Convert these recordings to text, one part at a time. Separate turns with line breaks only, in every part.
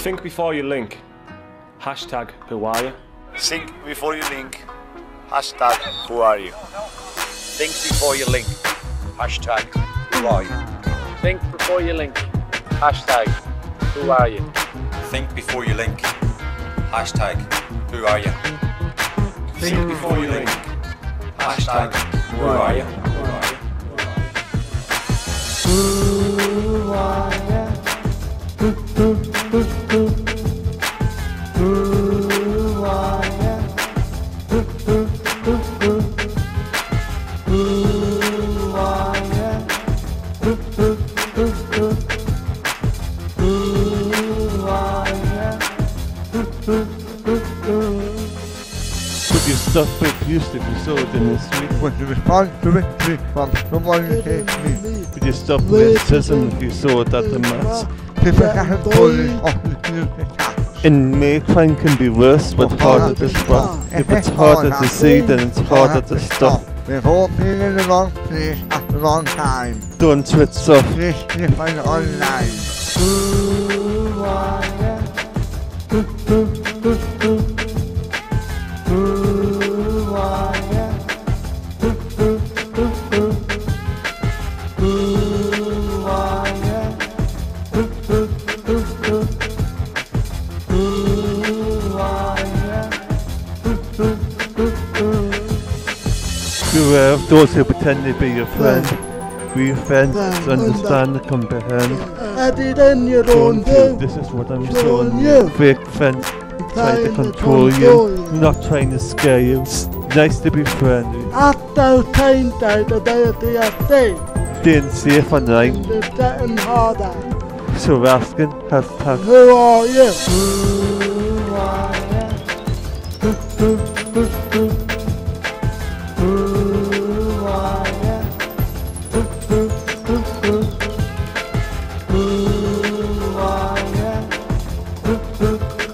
Think before you link. Hashtag who are you?
Think before you link. Hashtag who are you?
Think before you link. Hashtag who are you?
Think before you link. Hashtag who are you?
Think before you link. Hashtag who are you?
Think before you link.
Hashtag who are you?
Put your stuff back used if you saw it in the street.
When you respond directly from someone who hates me,
Put your stuff with racism you saw it at the mats.
people can't bully off the news
And make crime can be worse but harder to stop. If it's harder to see, then it's harder to stop.
We've all been in the wrong place at the wrong time.
Don't twit stuff.
Please you find it online.
Beware of those who pretend to be your friend. Be friends to understand and comprehend.
I did in your own
Don't do.
thing.
This is what I'm showing
you.
you. Fake friends try to control you. Not trying to scare you. Nice to be friendly.
At the time that the day of the day,
Staying safe online.
it's getting harder.
So Raskin, hashtag
Who are you?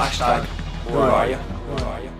Hashtag, where are you? Where are you?